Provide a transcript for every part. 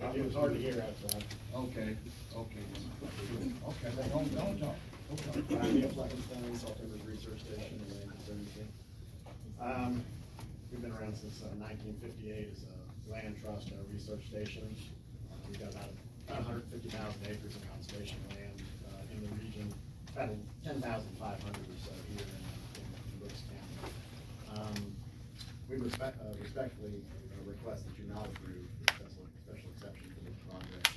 It was hard to hear outside. Okay, okay. Okay, don't, don't talk. Okay. I'm Neil Fleckenstein, Tall Timbers Research Station in Land Conservancy. Um, we've been around since uh, nineteen fifty-eight as a land trust and a research station. Uh, We've got about hundred fifty thousand acres of conservation land, uh, in the region, about ten thousand five hundred or so here in, in Brooks County. Um, we respect, uh, respectfully uh, request that you not approve the special, special exception for this project.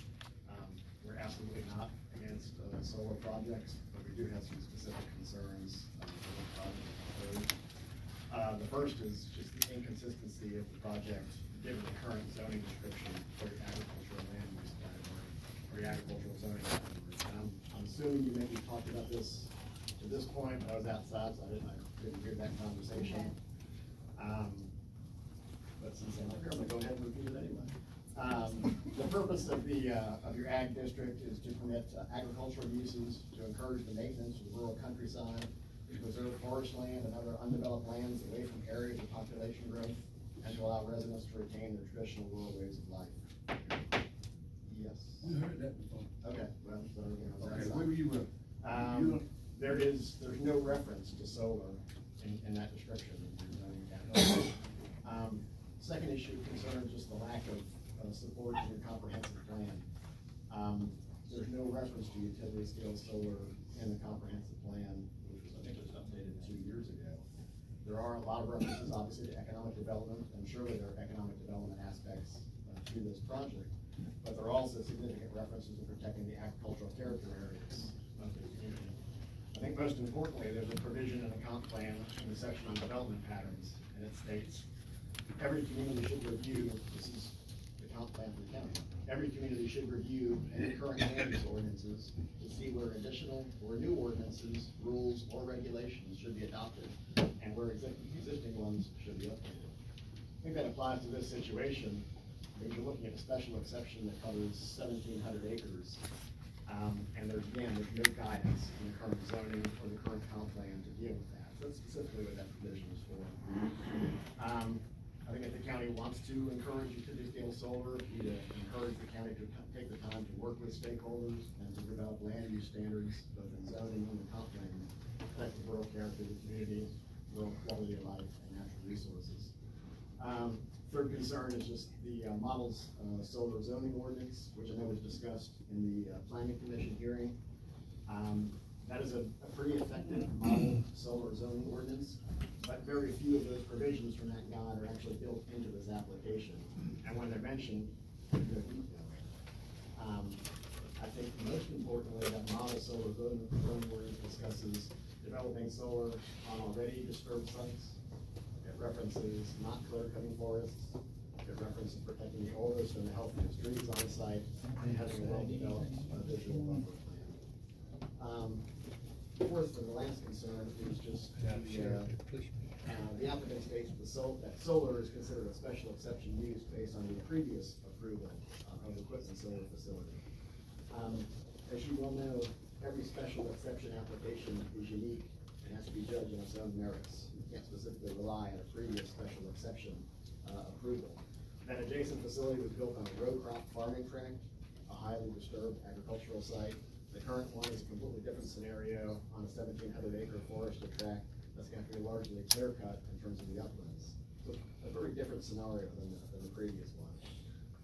Um, We're absolutely not against uh, solar projects, but we do have some specific concerns uh. Uh, The first is just the inconsistency of the project, given the current zoning description for the agricultural land use category, or the agricultural zoning category. I'm, I'm assuming you maybe talked about this to this point, I was outside, so I didn't, I didn't hear that conversation. Um, But since I'm up here, I'm gonna go ahead and repeat it anyway. Um, The purpose of the, uh, of your ag district is to permit uh, agricultural uses, to encourage the maintenance of rural countryside, to preserve forest land and other undeveloped lands away from areas of population growth, and to allow residents to retain their traditional rural ways of life. Yes. We heard that before. Okay, well, so, you know, Okay, where were you, uh, you, Um, there is, there's no reference to solar in, in that description. Um, second issue concerns just the lack of, uh support in your comprehensive plan. Um, there's no reference to utility scale solar in the comprehensive plan, which was, I think was updated two years ago. There are a lot of references, obviously, to economic development, and surely there are economic development aspects uh, to this project. But there are also significant references to protecting the agricultural character areas of the community. I think most importantly, there's a provision in the comp plan in the section on development patterns, and it states, every community should review, this is the comp plan for the county, every community should review any current land use ordinances to see where additional or new ordinances, rules, or regulations should be adopted, and where existing ones should be updated. I think that applies to this situation, because you're looking at a special exception that covers seventeen hundred acres. Um, and there's, again, there's no guidance in the current zoning or the current comp plan to deal with that. So that's specifically what that provision is for. Um, I think if the county wants to encourage utility scale solar, we to encourage the county to take the time to work with stakeholders and to develop land use standards, both in zoning and the comp plan, to protect the rural character of the community, rural quality of life, and natural resources. Um, third concern is just the uh, models, uh, solar zoning ordinance, which I know was discussed in the uh, planning commission hearing. Um, that is a, a pretty effective model solar zoning ordinance, but very few of those provisions from that guide are actually built into this application. And when they're mentioned, no detail. Um, I think most importantly, that model solar zoning ordinance discusses developing solar on already disturbed sites. References not clear cutting forests. It references protecting the oldest and the healthiest trees on site and having a well-developed uh, visual buffer plan. Um, Fourth and the last concern is just the, uh, uh, the applicant states the sol- that solar is considered a special exception use based on the previous approval uh, of the Quitman solar facility. Um, as you well know, every special exception application is unique and has to be judged on its own merits. You can't specifically rely on a previous special exception, uh, approval. That adjacent facility was built on a row crop farming tract, a highly disturbed agricultural site. The current one is a completely different scenario on a seventeen hundred acre forested tract that's going to be largely clear cut in terms of the uplands. So a very different scenario than the, than the previous one.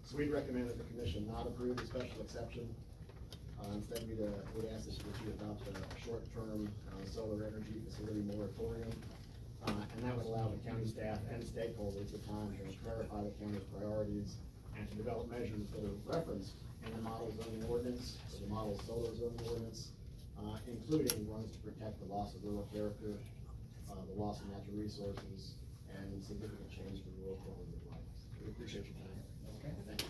So we'd recommend that the commission not approve the special exception. Uh, instead, we'd, uh, we'd ask that you adopt a short-term, uh, solar energy facility moratorium. Uh, and that would allow the county staff and stakeholders the time to clarify the county's priorities and to develop measures that are referenced in the model zoning ordinance, or the model solar zoning ordinance, uh, including ones to protect the loss of rural character, uh, the loss of natural resources, and significant change to rural quality of life. We appreciate your time. Okay.